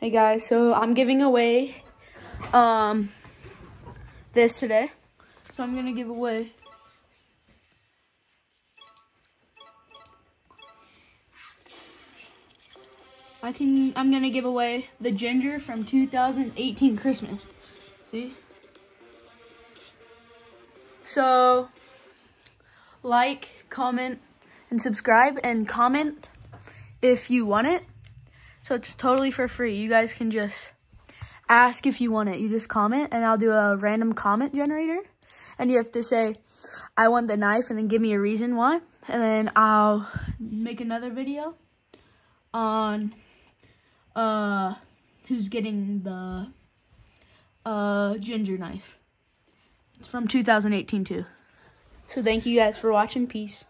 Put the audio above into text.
Hey guys, so I'm giving away um this today. So I'm gonna give away I can I'm gonna give away the ginger from 2018 Christmas. See? So like, comment, and subscribe and comment if you want it. So it's totally for free. You guys can just ask if you want it. You just comment and I'll do a random comment generator. And you have to say, I want the knife and then give me a reason why. And then I'll make another video on uh who's getting the uh ginger knife. It's from 2018 too. So thank you guys for watching. Peace.